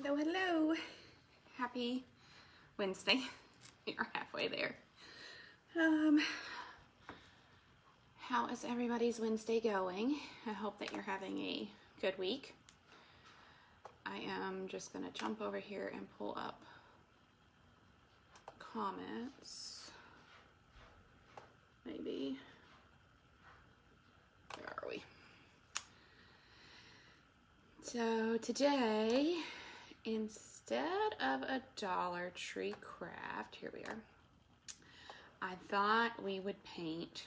Hello, hello. Happy Wednesday. You're halfway there. Um, how is everybody's Wednesday going? I hope that you're having a good week. I am just going to jump over here and pull up comments. Maybe. Where are we? So today, instead of a Dollar Tree craft, here we are, I thought we would paint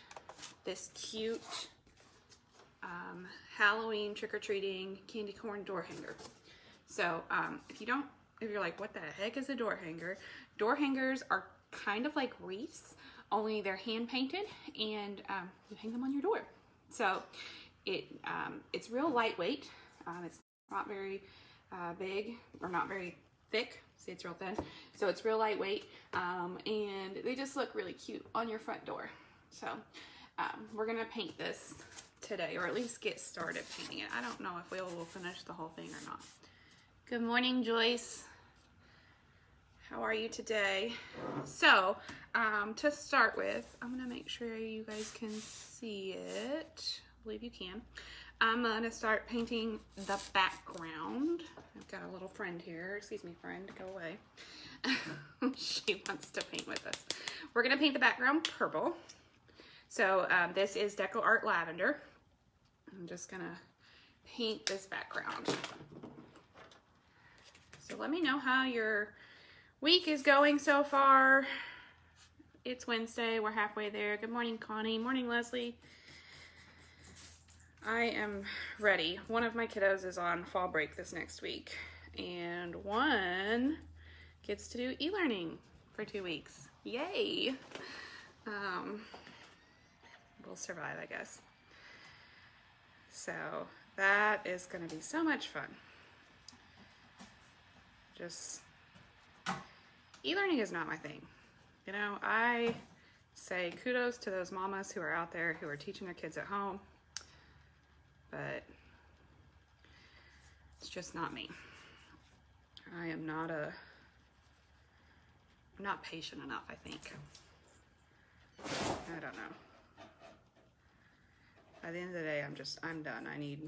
this cute um, Halloween trick-or-treating candy corn door hanger. So um, if you don't, if you're like, what the heck is a door hanger? Door hangers are kind of like wreaths, only they're hand painted and um, you hang them on your door. So it um, it's real lightweight. Um, it's not very uh, big or not very thick. See, it's real thin. So it's real lightweight um, and they just look really cute on your front door. So um, we're gonna paint this today or at least get started painting it. I don't know if we will finish the whole thing or not. Good morning, Joyce. How are you today? So, um, to start with, I'm gonna make sure you guys can see it. I believe you can. I'm gonna start painting the background. I've got a little friend here. Excuse me, friend, go away. she wants to paint with us. We're gonna paint the background purple. So um, this is Deco Art Lavender. I'm just gonna paint this background. So let me know how your week is going so far. It's Wednesday, we're halfway there. Good morning, Connie. Morning, Leslie. I am ready. One of my kiddos is on fall break this next week, and one gets to do e-learning for two weeks. Yay! Um, we'll survive, I guess. So that is going to be so much fun. Just e-learning is not my thing. You know, I say kudos to those mamas who are out there who are teaching their kids at home but it's just not me. I am not a, I'm not patient enough, I think. I don't know. By the end of the day, I'm just, I'm done. I need,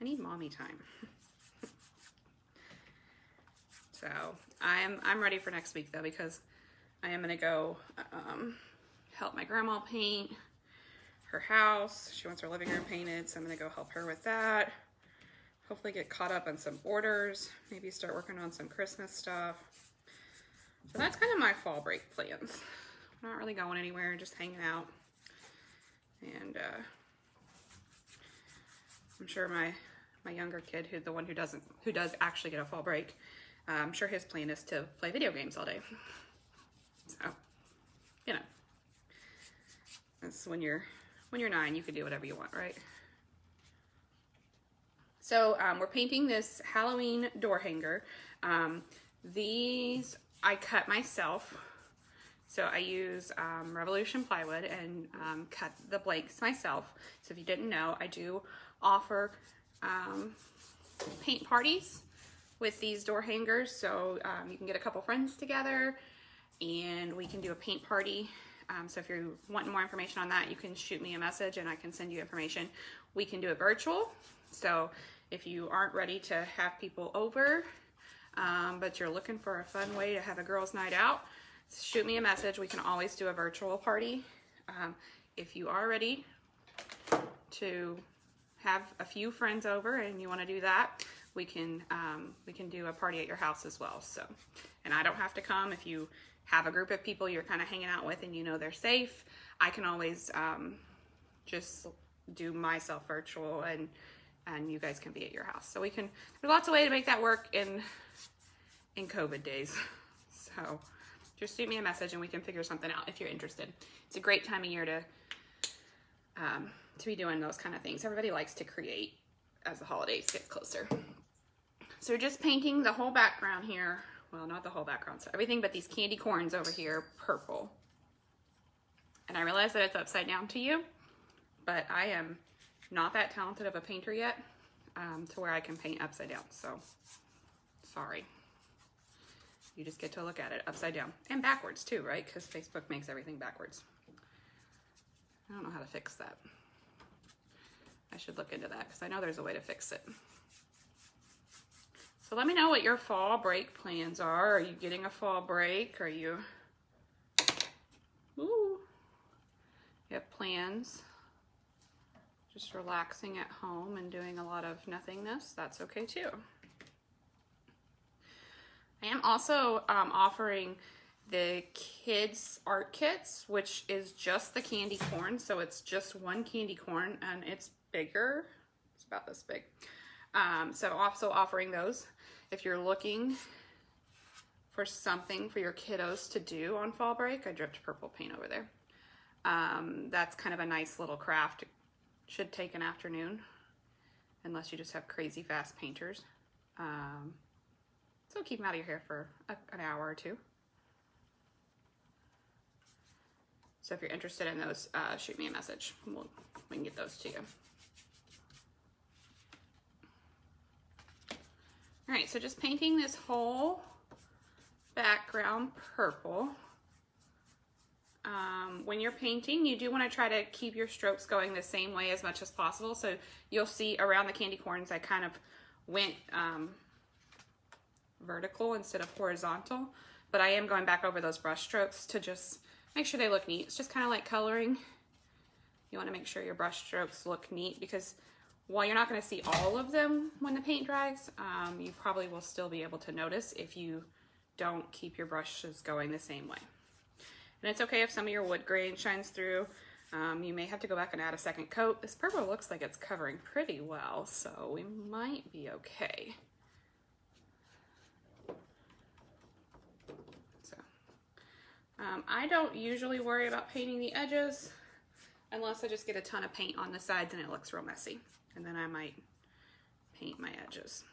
I need mommy time. so I'm, I'm ready for next week though, because I am going to go um, help my grandma paint her house. She wants her living room painted, so I'm gonna go help her with that. Hopefully get caught up on some orders, maybe start working on some Christmas stuff. So that's kind of my fall break plans. I'm not really going anywhere, just hanging out. And uh, I'm sure my my younger kid, who the one who doesn't, who does actually get a fall break, uh, I'm sure his plan is to play video games all day. So, you know, that's when you're when you're nine, you can do whatever you want, right? So um, we're painting this Halloween door hanger. Um, these I cut myself. So I use um, Revolution plywood and um, cut the blanks myself. So if you didn't know, I do offer um, paint parties with these door hangers. So um, you can get a couple friends together and we can do a paint party um, so if you're wanting more information on that, you can shoot me a message and I can send you information. We can do it virtual. So if you aren't ready to have people over, um, but you're looking for a fun way to have a girls' night out, shoot me a message. We can always do a virtual party. Um, if you are ready to have a few friends over and you want to do that, we can um, we can do a party at your house as well. So, and I don't have to come if you have a group of people you're kind of hanging out with and you know they're safe, I can always um, just do myself virtual and and you guys can be at your house. So we can, there's lots of way to make that work in in COVID days. So just shoot me a message and we can figure something out if you're interested. It's a great time of year to um, to be doing those kind of things. Everybody likes to create as the holidays get closer. So just painting the whole background here well, not the whole background, so everything but these candy corns over here, purple. And I realize that it's upside down to you, but I am not that talented of a painter yet um, to where I can paint upside down. So Sorry. You just get to look at it upside down and backwards too, right? Because Facebook makes everything backwards. I don't know how to fix that. I should look into that because I know there's a way to fix it. So let me know what your fall break plans are. Are you getting a fall break? Are you, ooh, you have plans? Just relaxing at home and doing a lot of nothingness, that's okay too. I am also um, offering the kids art kits, which is just the candy corn. So it's just one candy corn and it's bigger. It's about this big. Um, so also offering those if you're looking for something for your kiddos to do on fall break. I dripped purple paint over there. Um, that's kind of a nice little craft. Should take an afternoon unless you just have crazy fast painters. Um, so keep them out of your hair for a, an hour or two. So if you're interested in those, uh, shoot me a message. We'll, we can get those to you. All right, so just painting this whole background purple. Um, when you're painting, you do want to try to keep your strokes going the same way as much as possible. So you'll see around the candy corns, I kind of went um, vertical instead of horizontal. But I am going back over those brush strokes to just make sure they look neat. It's just kind of like coloring. You want to make sure your brush strokes look neat because while you're not going to see all of them when the paint dries, um, you probably will still be able to notice if you don't keep your brushes going the same way. And it's okay if some of your wood grain shines through. Um, you may have to go back and add a second coat. This purple looks like it's covering pretty well, so we might be okay. Um, I don't usually worry about painting the edges unless I just get a ton of paint on the sides and it looks real messy. And then I might paint my edges.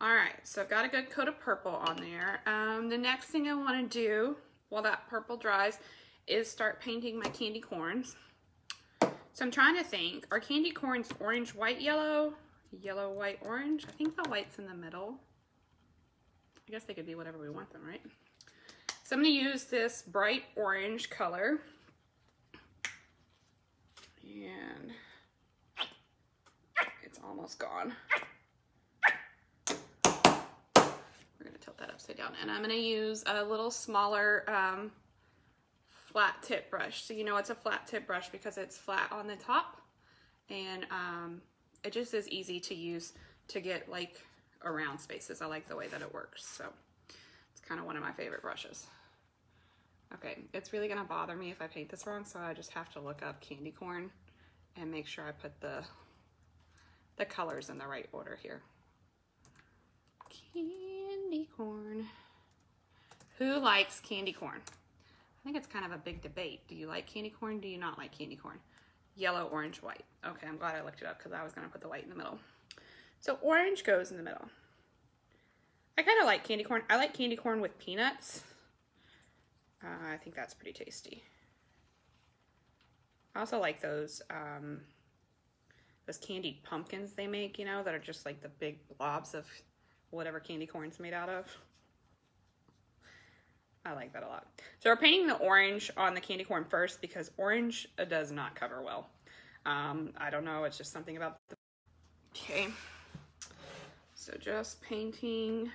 All right, so I've got a good coat of purple on there. Um, the next thing I wanna do while that purple dries is start painting my candy corns. So I'm trying to think, are candy corns orange, white, yellow? Yellow, white, orange? I think the white's in the middle. I guess they could be whatever we want them, right? So I'm going to use this bright orange color. And almost gone. We're to tilt that upside down. And I'm to use a little smaller um, flat tip brush. So you know it's a flat tip brush because it's flat on the top. And um, it just is easy to use to get like around spaces. I like the way that it works. So it's kind of one of my favorite brushes. Okay, it's really gonna bother me if I paint this wrong, so I just have to look up candy corn and make sure I put the, the colors in the right order here. Candy corn. Who likes candy corn? I think it's kind of a big debate. Do you like candy corn? Do you not like candy corn? Yellow, orange, white. Okay, I'm glad I looked it up because I was gonna put the white in the middle. So orange goes in the middle. I kind of like candy corn. I like candy corn with peanuts. Uh, I think that's pretty tasty. I also like those um, those candied pumpkins they make, you know, that are just like the big blobs of whatever candy corn's made out of. I like that a lot. So we're painting the orange on the candy corn first because orange does not cover well. Um, I don't know, it's just something about the... Okay, so just painting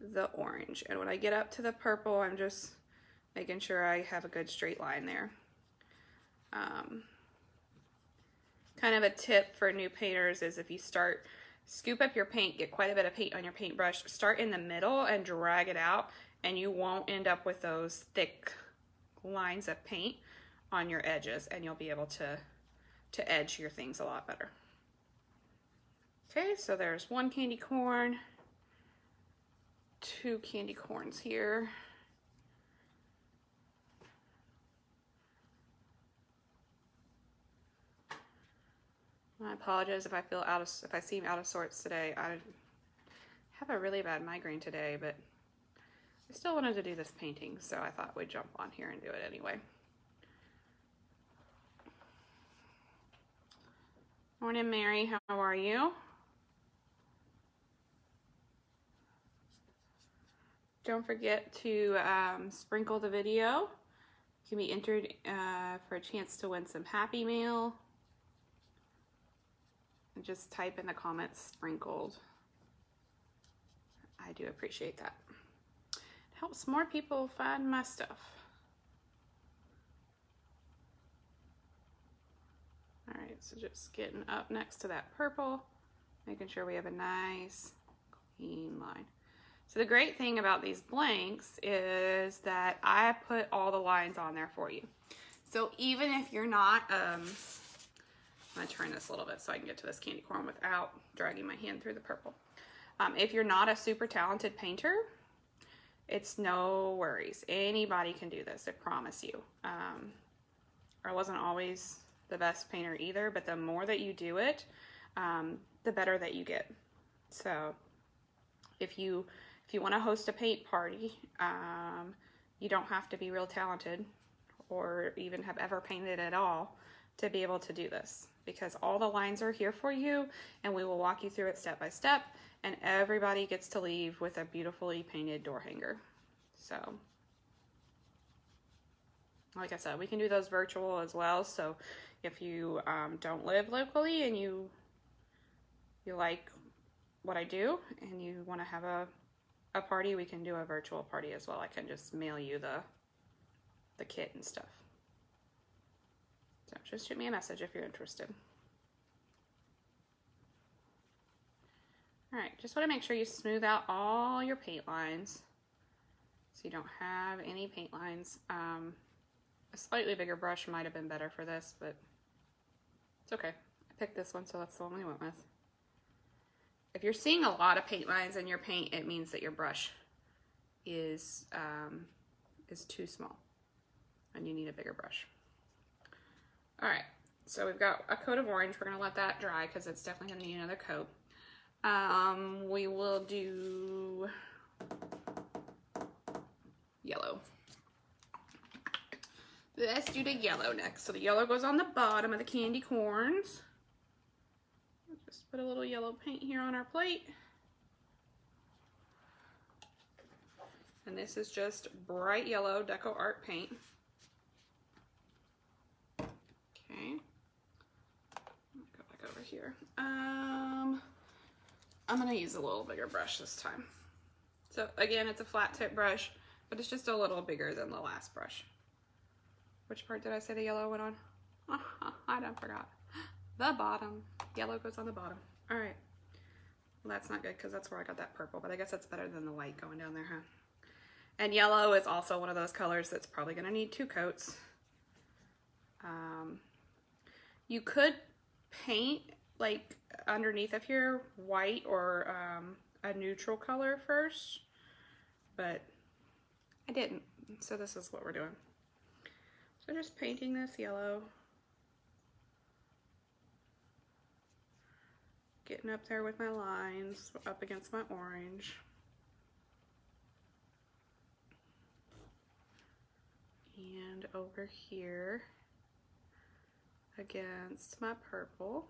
the orange. And when I get up to the purple, I'm just making sure I have a good straight line there. Um, kind of a tip for new painters is if you start, scoop up your paint, get quite a bit of paint on your paintbrush, start in the middle and drag it out and you won't end up with those thick lines of paint on your edges and you'll be able to, to edge your things a lot better. Okay, so there's one candy corn two candy corns here. I apologize if I feel out of if I seem out of sorts today. I have a really bad migraine today, but I still wanted to do this painting, so I thought we'd jump on here and do it anyway. Morning, Mary. How are you? Don't forget to um, sprinkle the video. You can be entered uh, for a chance to win some Happy Mail. Just type in the comments sprinkled. I do appreciate that. It helps more people find my stuff. All right, so just getting up next to that purple, making sure we have a nice clean line. So the great thing about these blanks is that I put all the lines on there for you. So even if you're not, um, I'm gonna turn this a little bit so I can get to this candy corn without dragging my hand through the purple. Um, if you're not a super talented painter, it's no worries. Anybody can do this, I promise you. Um, I wasn't always the best painter either, but the more that you do it, um, the better that you get. So if you if you want to host a paint party, um, you don't have to be real talented or even have ever painted at all to be able to do this because all the lines are here for you and we will walk you through it step by step and everybody gets to leave with a beautifully painted door hanger. So like I said, we can do those virtual as well. So if you um, don't live locally and you you like what I do and you want to have a, a party, we can do a virtual party as well. I can just mail you the the kit and stuff. So just shoot me a message if you're interested. All right, just want to make sure you smooth out all your paint lines so you don't have any paint lines. Um, a slightly bigger brush might have been better for this, but it's okay. I picked this one, so that's the one we went with. If you're seeing a lot of paint lines in your paint, it means that your brush is, um, is too small and you need a bigger brush. All right, so we've got a coat of orange. We're gonna let that dry because it's definitely gonna need another coat. Um, we will do yellow. Let's do the yellow next. So the yellow goes on the bottom of the candy corns. Just put a little yellow paint here on our plate. And this is just bright yellow Deco Art paint. Okay. Go back over here. Um, I'm gonna use a little bigger brush this time. So again, it's a flat tip brush, but it's just a little bigger than the last brush. Which part did I say the yellow went on? I don't forgot. The bottom. Yellow goes on the bottom. All right. Well, that's not good because that's where I got that purple, but I guess that's better than the white going down there, huh? And yellow is also one of those colors that's probably gonna need two coats. Um, you could paint like underneath of here white or um, a neutral color first, but I didn't. So this is what we're doing. So just painting this yellow. Getting up there with my lines, up against my orange. And over here against my purple.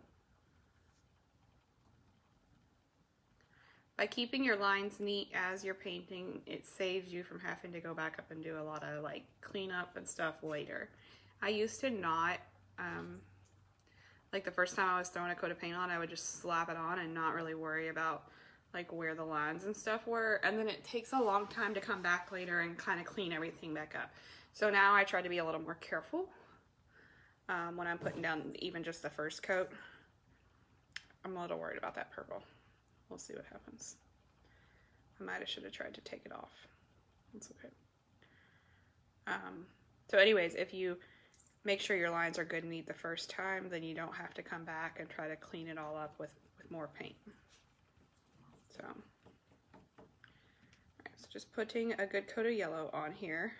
By keeping your lines neat as you're painting, it saves you from having to go back up and do a lot of like cleanup and stuff later. I used to not, um, like the first time I was throwing a coat of paint on, I would just slap it on and not really worry about like where the lines and stuff were. And then it takes a long time to come back later and kind of clean everything back up. So now I try to be a little more careful um, when I'm putting down even just the first coat. I'm a little worried about that purple. We'll see what happens. I might have should have tried to take it off. It's okay. Um, so anyways, if you make sure your lines are good and neat the first time, then you don't have to come back and try to clean it all up with, with more paint. So, so just putting a good coat of yellow on here.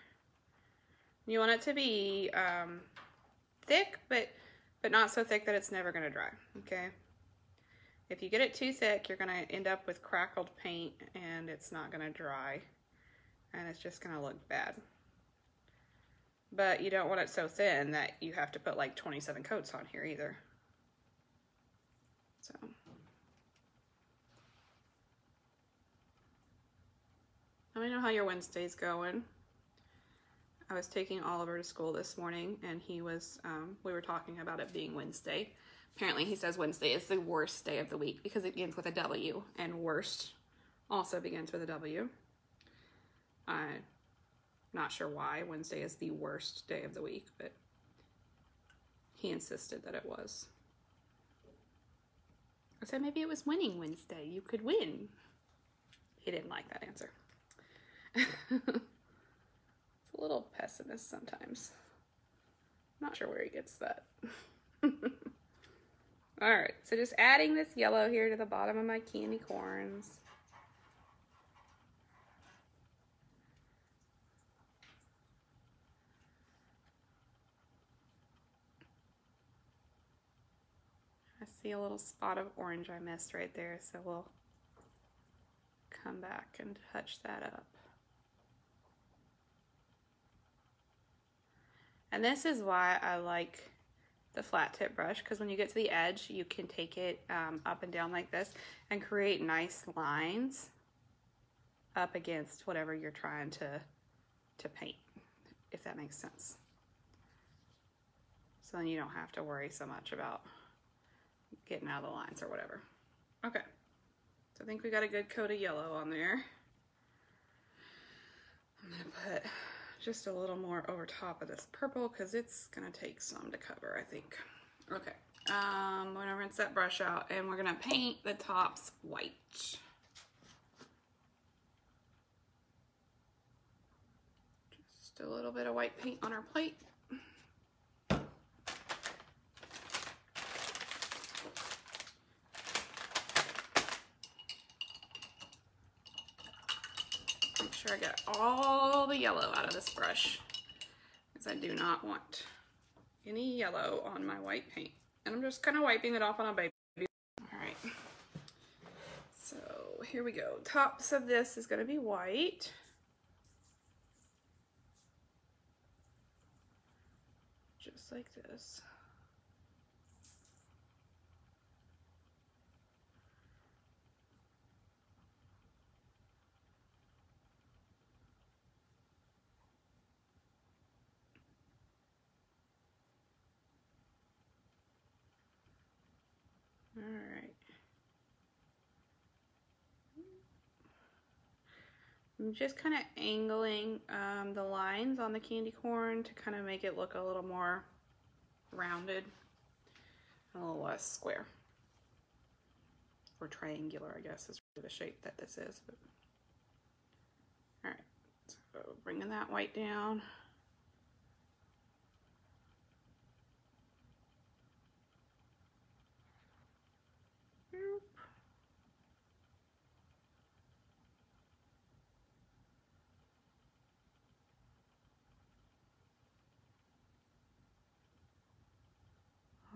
You want it to be um, thick, but but not so thick that it's never going to dry, okay? If you get it too thick, you're going to end up with crackled paint and it's not going to dry and it's just going to look bad. But you don't want it so thin that you have to put like 27 coats on here either. So. Let me know how your Wednesday's going. I was taking Oliver to school this morning and he was, um, we were talking about it being Wednesday. Apparently he says Wednesday is the worst day of the week because it begins with a W and worst also begins with a W. I'm not sure why Wednesday is the worst day of the week, but he insisted that it was. I said maybe it was winning Wednesday. You could win. He didn't like that answer. little pessimist sometimes. Not sure where he gets that. All right, so just adding this yellow here to the bottom of my candy corns. I see a little spot of orange I missed right there, so we'll come back and touch that up. And this is why I like the flat tip brush because when you get to the edge, you can take it um, up and down like this and create nice lines up against whatever you're trying to, to paint, if that makes sense. So then you don't have to worry so much about getting out of the lines or whatever. Okay, so I think we got a good coat of yellow on there. I'm gonna put just a little more over top of this purple because it's gonna take some to cover, I think. Okay, um, I'm gonna rinse that brush out and we're gonna paint the tops white. Just a little bit of white paint on our plate. Sure I get all the yellow out of this brush because I do not want any yellow on my white paint. And I'm just kind of wiping it off on a baby. All right. So here we go. Tops of this is going to be white. Just like this. All right. I'm just kind of angling um, the lines on the candy corn to kind of make it look a little more rounded, a little less square. Or triangular, I guess, is the shape that this is. But... All right, so bringing that white down.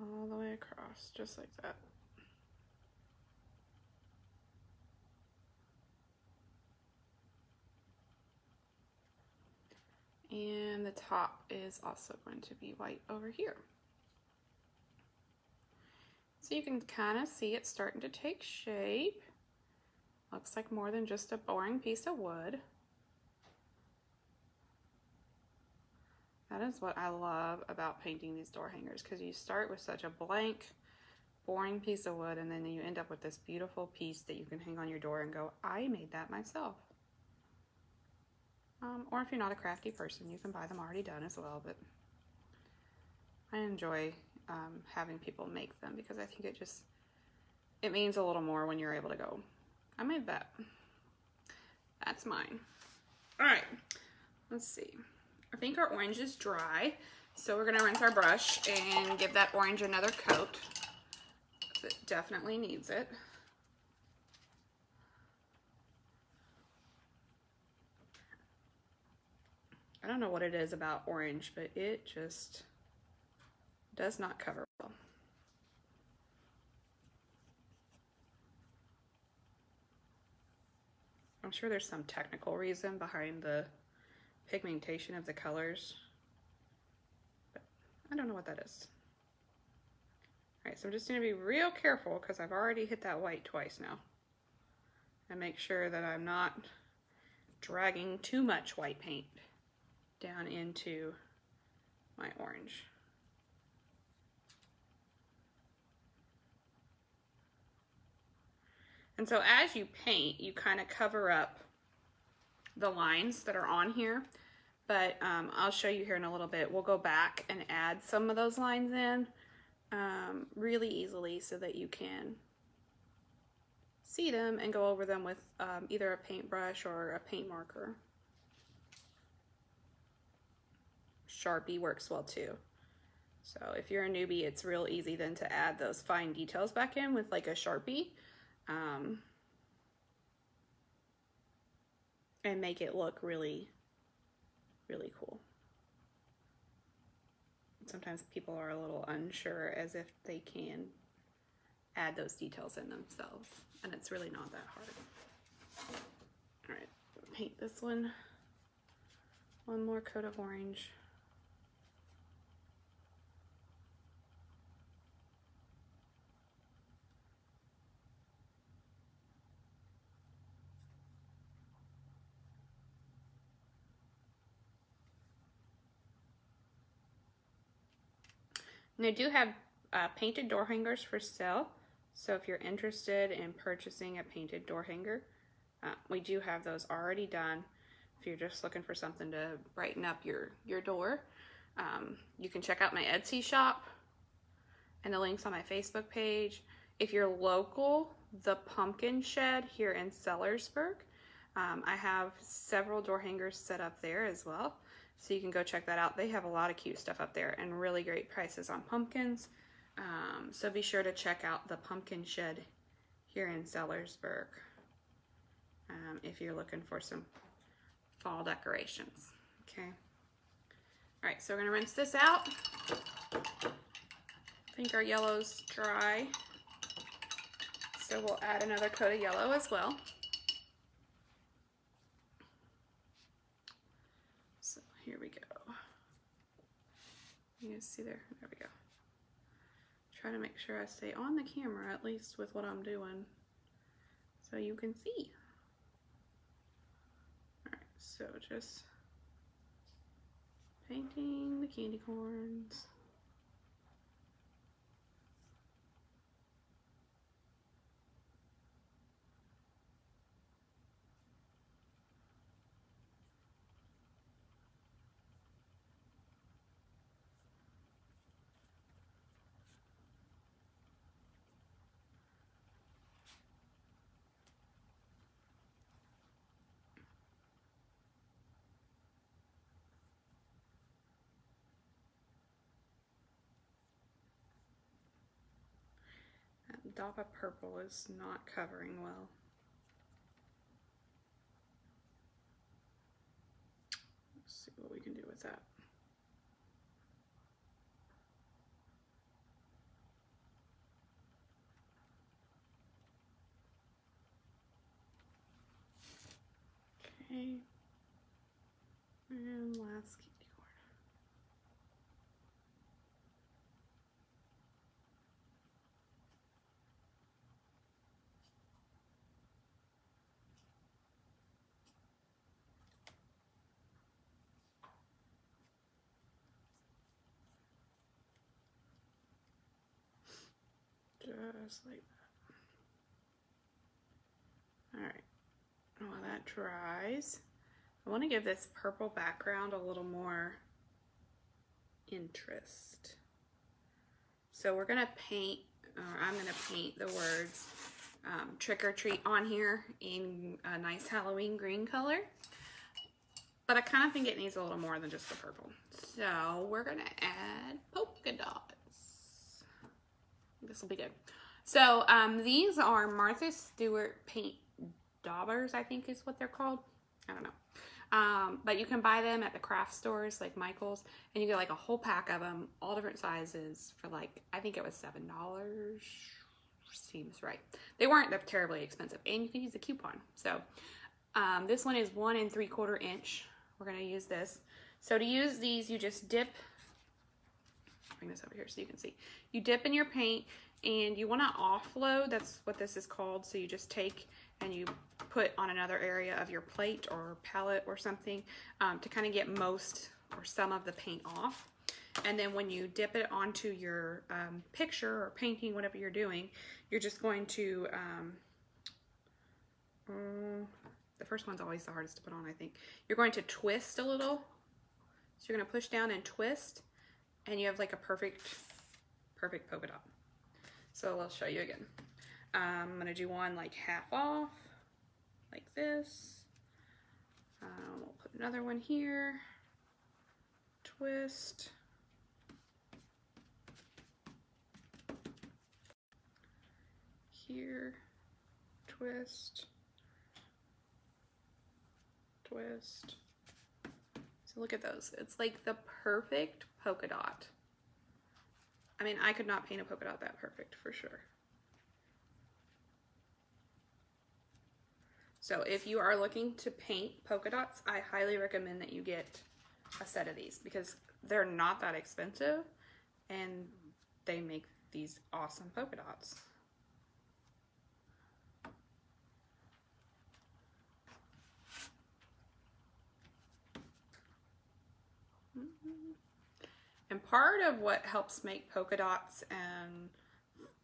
all the way across, just like that. And the top is also going to be white over here. So you can kind of see it starting to take shape. Looks like more than just a boring piece of wood. That is what I love about painting these door hangers because you start with such a blank, boring piece of wood and then you end up with this beautiful piece that you can hang on your door and go, I made that myself. Um, or if you're not a crafty person, you can buy them already done as well, but I enjoy um, having people make them because I think it just, it means a little more when you're able to go, I made that. That's mine. All right, let's see. I think our orange is dry. So we're gonna rinse our brush and give that orange another coat. It definitely needs it. I don't know what it is about orange, but it just does not cover well. I'm sure there's some technical reason behind the pigmentation of the colors. But I don't know what that is. So I'm just gonna be real careful because I've already hit that white twice now. And make sure that I'm not dragging too much white paint down into my orange. And so as you paint, you kind of cover up the lines that are on here. But um, I'll show you here in a little bit. We'll go back and add some of those lines in um, really easily so that you can see them and go over them with um, either a paintbrush or a paint marker. Sharpie works well too. So if you're a newbie, it's real easy then to add those fine details back in with like a Sharpie. Um, and make it look really, really cool. Sometimes people are a little unsure as if they can add those details in themselves, and it's really not that hard. All right, paint this one. One more coat of orange. And I do have uh, painted door hangers for sale. So if you're interested in purchasing a painted door hanger, uh, we do have those already done. If you're just looking for something to brighten up your, your door, um, you can check out my Etsy shop and the links on my Facebook page. If you're local, the Pumpkin Shed here in Sellersburg, um, I have several door hangers set up there as well. So you can go check that out. They have a lot of cute stuff up there and really great prices on pumpkins. Um, so be sure to check out the Pumpkin Shed here in Sellersburg um, if you're looking for some fall decorations. Okay. All right, so we're gonna rinse this out. I think our yellow's dry. So we'll add another coat of yellow as well. Here we go. You guys see there? There we go. Try to make sure I stay on the camera at least with what I'm doing so you can see. Alright, so just painting the candy corns. Dappa Purple is not covering well. Let's see what we can do with that. Okay. And last just like that. All right, while that dries, I want to give this purple background a little more interest. So we're gonna paint, or I'm gonna paint the words um, trick or treat on here in a nice Halloween green color. But I kind of think it needs a little more than just the purple. So we're gonna add polka dots. This will be good. So um, these are Martha Stewart paint daubers, I think is what they're called. I don't know. Um, but you can buy them at the craft stores like Michael's and you get like a whole pack of them, all different sizes for like, I think it was $7. Seems right. They weren't terribly expensive and you can use a coupon. So um, this one is one and three quarter inch. We're going to use this. So to use these, you just dip, bring this over here so you can see. You dip in your paint and you want to offload. That's what this is called. So you just take and you put on another area of your plate or palette or something um, to kind of get most or some of the paint off. And then when you dip it onto your um, picture or painting, whatever you're doing, you're just going to, um, um, the first one's always the hardest to put on, I think. You're going to twist a little. So you're going to push down and twist, and you have like a perfect, perfect polka dot. So I'll show you again. Um, I'm to do one like half off, like this. Um, we'll put another one here, twist. Here, twist, twist. So look at those. It's like the perfect polka dot. I mean, I could not paint a polka dot that perfect for sure. So if you are looking to paint polka dots, I highly recommend that you get a set of these because they're not that expensive and they make these awesome polka dots. And part of what helps make polka dots and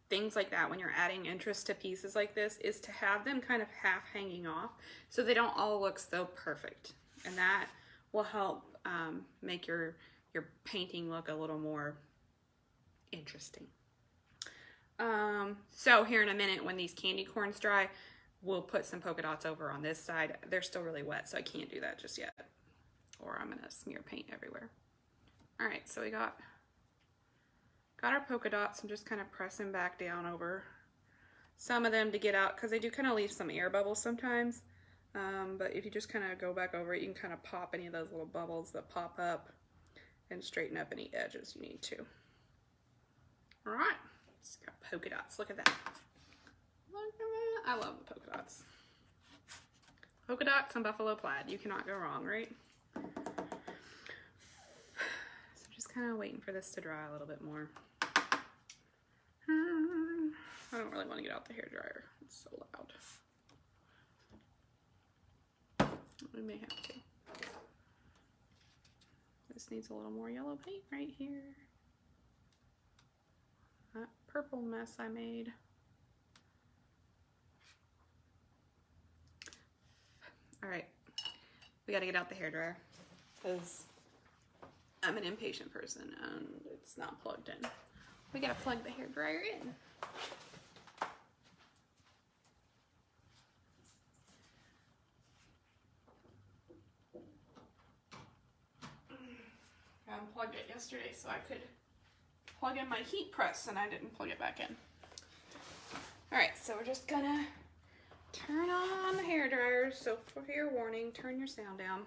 things like that when you're adding interest to pieces like this is to have them kind of half hanging off so they don't all look so perfect. And that will help um, make your, your painting look a little more interesting. Um, so here in a minute when these candy corns dry, we'll put some polka dots over on this side. They're still really wet, so I can't do that just yet. Or I'm gonna smear paint everywhere. All right, so we got, got our polka dots. I'm just kind of pressing back down over some of them to get out because they do kind of leave some air bubbles sometimes. Um, but if you just kind of go back over it, you can kind of pop any of those little bubbles that pop up and straighten up any edges you need to. All right, just got polka dots. Look at that. Look at that. I love the polka dots. Polka dots and buffalo plaid. You cannot go wrong, right? Kind of waiting for this to dry a little bit more. Um, I don't really want to get out the hair dryer. It's so loud. We may have to. This needs a little more yellow paint right here. That purple mess I made. All right, we got to get out the hair dryer because I'm an impatient person and it's not plugged in. We gotta plug the hair dryer in. I unplugged it yesterday so I could plug in my heat press and I didn't plug it back in. All right, so we're just gonna turn on the hair dryer. So for your warning, turn your sound down.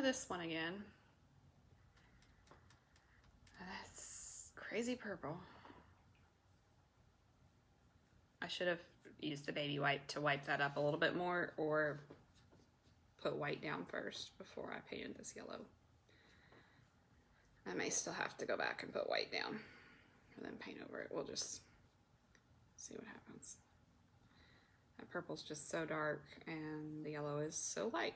This one again. That's crazy purple. I should have used the baby wipe to wipe that up a little bit more or put white down first before I painted this yellow. I may still have to go back and put white down and then paint over it. We'll just see what happens. That purple's just so dark and the yellow is so light.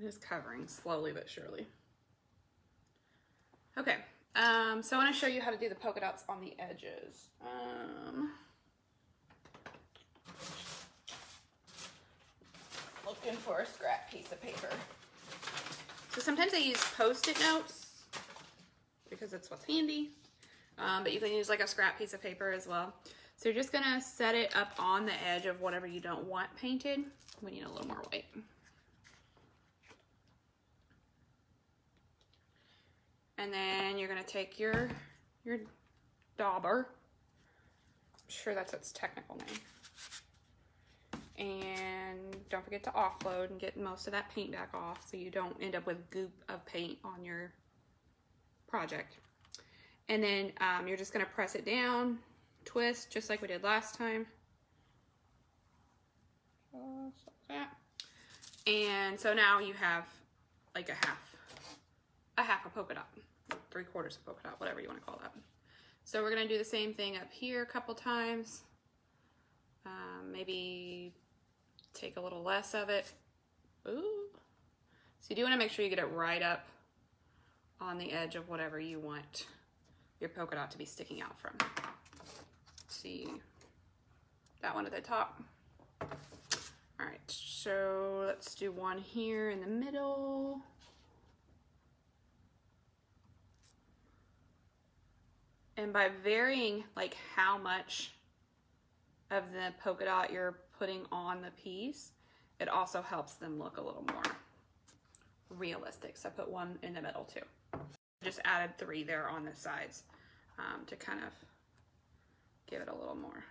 It is covering slowly but surely. Okay, um, so I want to show you how to do the polka dots on the edges. Um, looking for a scrap piece of paper. So sometimes I use post-it notes because it's what's handy, um, but you can use like a scrap piece of paper as well. So you're just gonna set it up on the edge of whatever you don't want painted. We need a little more white. And then you're gonna take your your dauber. I'm sure that's its technical name. And don't forget to offload and get most of that paint back off so you don't end up with goop of paint on your project. And then um, you're just gonna press it down, twist, just like we did last time. And so now you have like a half, a half a polka dot, three quarters of polka dot, whatever you wanna call that. So we're gonna do the same thing up here a couple times. Um, maybe take a little less of it. Ooh. So you do want to make sure you get it right up on the edge of whatever you want your polka dot to be sticking out from. See that one at the top. All right, so let's do one here in the middle. And by varying like how much of the polka dot you're putting on the piece, it also helps them look a little more realistic. So I put one in the middle too. Just added three there on the sides um, to kind of give it a little more.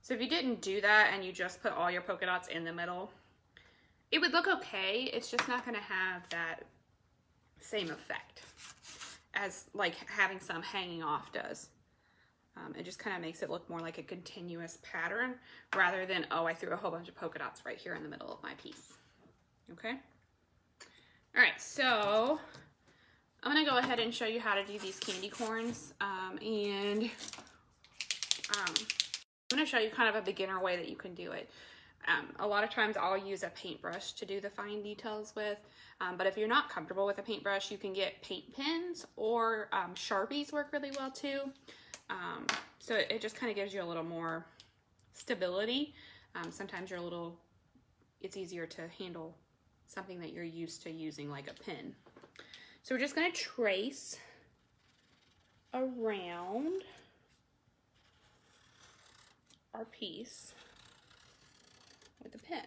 So if you didn't do that and you just put all your polka dots in the middle, it would look okay. It's just not gonna have that same effect as like having some hanging off does. Um, it just kind of makes it look more like a continuous pattern rather than, oh, I threw a whole bunch of polka dots right here in the middle of my piece. Okay? All right, so I'm gonna go ahead and show you how to do these candy corns. Um, and um, I'm gonna show you kind of a beginner way that you can do it. Um, a lot of times I'll use a paintbrush to do the fine details with, um, but if you're not comfortable with a paintbrush, you can get paint pens or um, Sharpies work really well too. Um, so it, just kind of gives you a little more stability. Um, sometimes you're a little, it's easier to handle something that you're used to using like a pin. So we're just going to trace around our piece with the pen.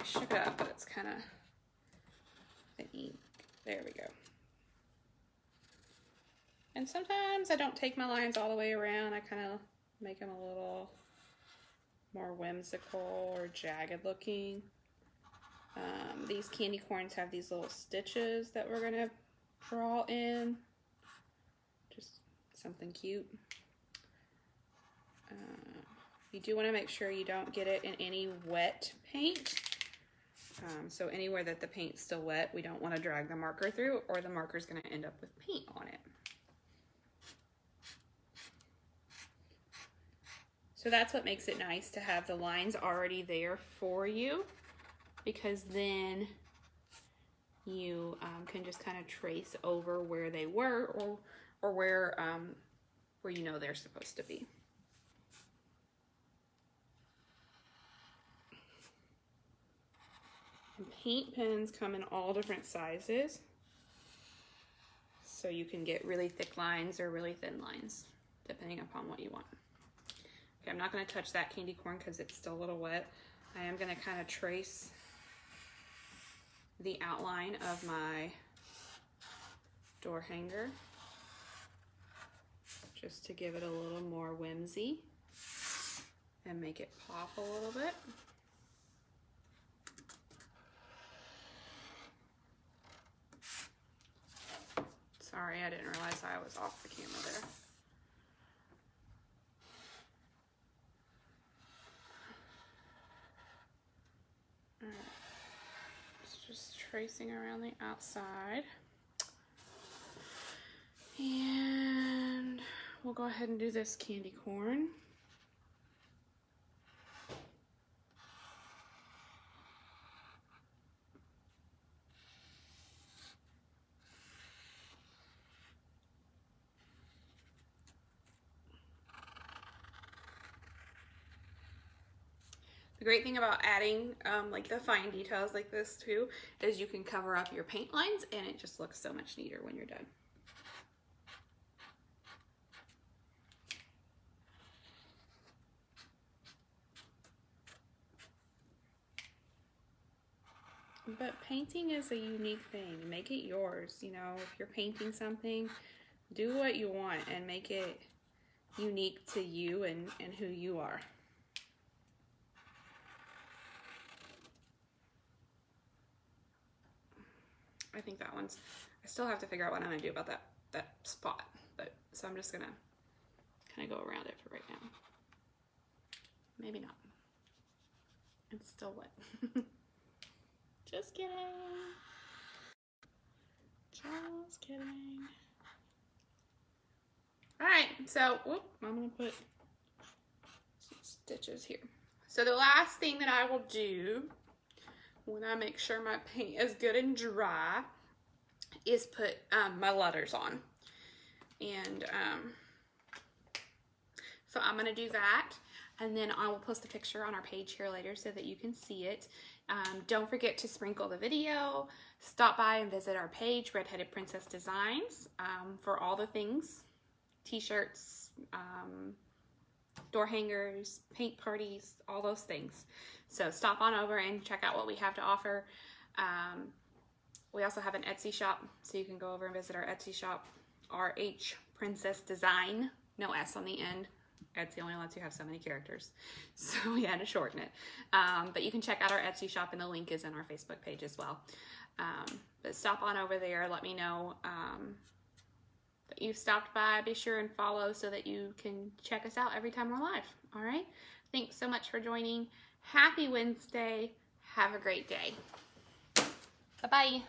I shook it up, but it's kind of the ink. There we go. And sometimes I don't take my lines all the way around. I kind of make them a little more whimsical or jagged looking. Um, these candy corns have these little stitches that we're going to draw in. Just something cute. Uh, you do want to make sure you don't get it in any wet paint. Um, so anywhere that the paint's still wet, we don't want to drag the marker through or the marker's going to end up with paint on it. So that's what makes it nice to have the lines already there for you because then you um, can just kind of trace over where they were or, or where, um, where you know they're supposed to be. And paint pens come in all different sizes. So you can get really thick lines or really thin lines, depending upon what you want. Okay, I'm not going to touch that candy corn because it's still a little wet. I am going to kind of trace the outline of my door hanger just to give it a little more whimsy and make it pop a little bit. Sorry, I didn't realize I was off the camera there. Tracing around the outside. And we'll go ahead and do this candy corn. The great thing about adding um, like the fine details like this too is you can cover up your paint lines and it just looks so much neater when you're done. But painting is a unique thing. Make it yours. You know, if you're painting something, do what you want and make it unique to you and, and who you are. I think that one's, I still have to figure out what I'm gonna do about that, that spot. But, so I'm just gonna kind of go around it for right now. Maybe not. It's still wet. Just kidding. Just kidding. All right, so whoop, I'm gonna put stitches here. So the last thing that I will do when I make sure my paint is good and dry is put um, my letters on. And um, so I'm gonna do that and then I will post a picture on our page here later so that you can see it. Um, don't forget to sprinkle the video. Stop by and visit our page, Redheaded Princess Designs, um, for all the things, t-shirts, um, door hangers, paint parties, all those things. So stop on over and check out what we have to offer. Um, we also have an Etsy shop, so you can go over and visit our Etsy shop, RH Princess Design, no S on the end. Etsy only lets you have so many characters, so we had to shorten it. Um, but you can check out our Etsy shop, and the link is in our Facebook page as well. Um, but stop on over there. Let me know um, that you've stopped by. Be sure and follow so that you can check us out every time we're live. All right. Thanks so much for joining. Happy Wednesday. Have a great day. Bye bye.